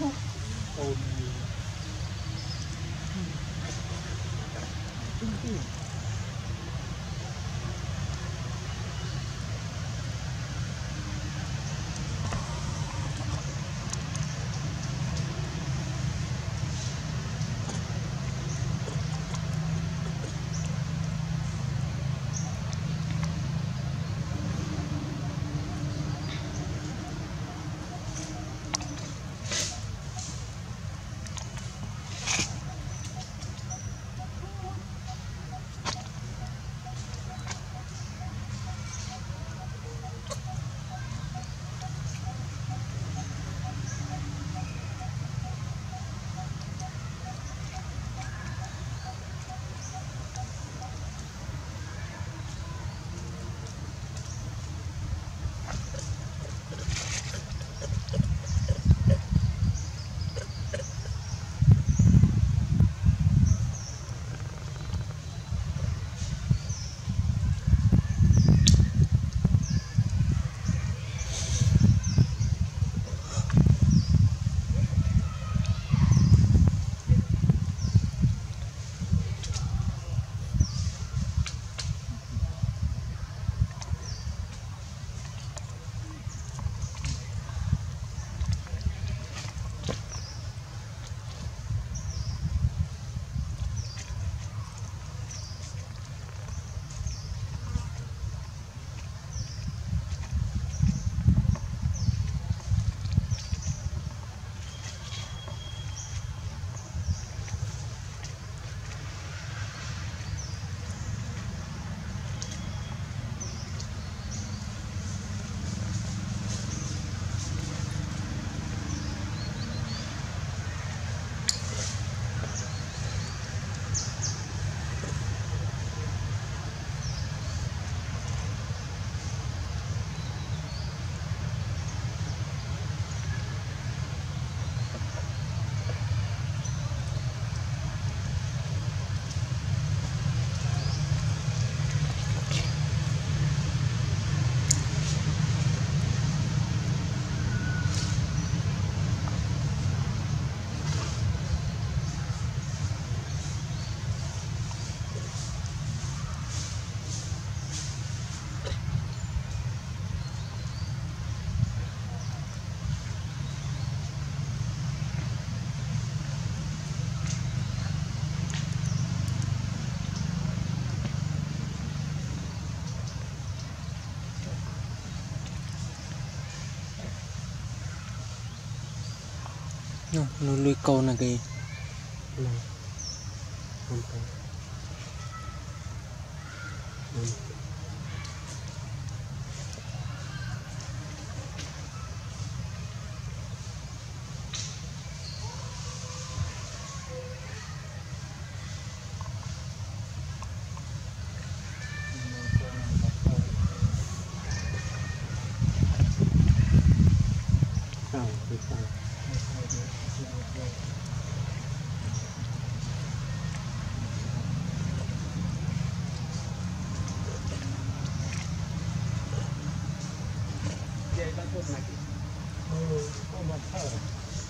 ôn nó nó nuôi câu là cái này.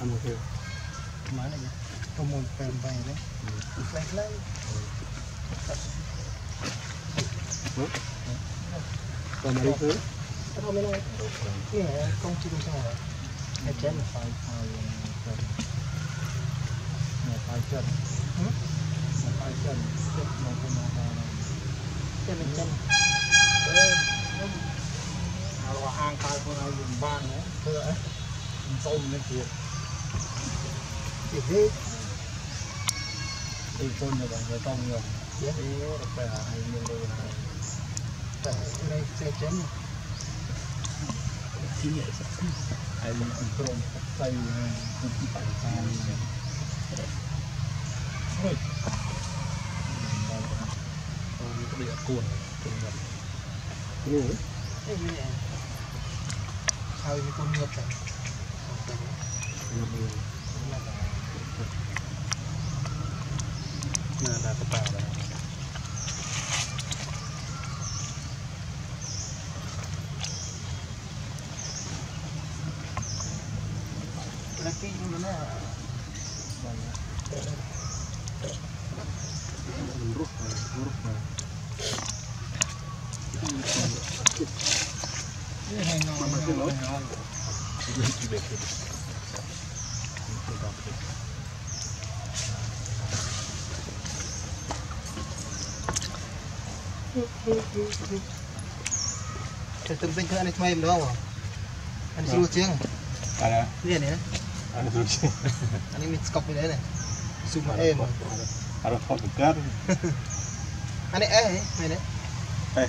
ăn một cái Mana ya? Kamu pembay ni. Baik lah. còn mấy thứ Tahu mana? Ni eh, kong cium sama. Ajen. phai phai chân nè phai chân Hmm? nè phai chân chết nó không nó nó Chân chân. alo à างกายคนเราอยู่บ้านนะเพื่อ ส้มนี่คือ อีกที่ ตีต้นอยู่บนกระต้องเงิน เสีย เอ๊ะไปหาไอ้เงินเลยนะ แต่ในเซเจน ที่ไหนสักที่ ហើយសង្គ្រោះទៅគឺទីបាក់តាមរួចអូនក្ដីអគួនជុំដល់គ្រូហើយនេះគុំងាប់តែងាប់ងាប់ណាស់ណាស់ក៏បាទ Chờ từng bên kia anh mày đó không? Anh sưu chiếng. À đó. Liền này. Anh sưu chiếng. Anh mix cọc với đấy này. Sưu mà em. À đó phọt được cát. Anh ấy ấy, mày đấy. Ê.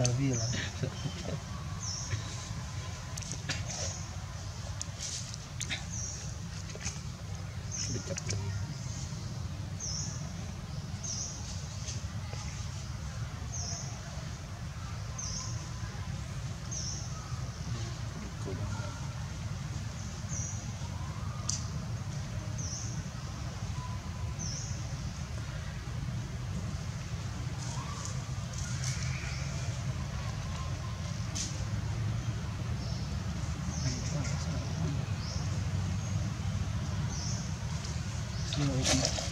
Nabi lah. Все видно.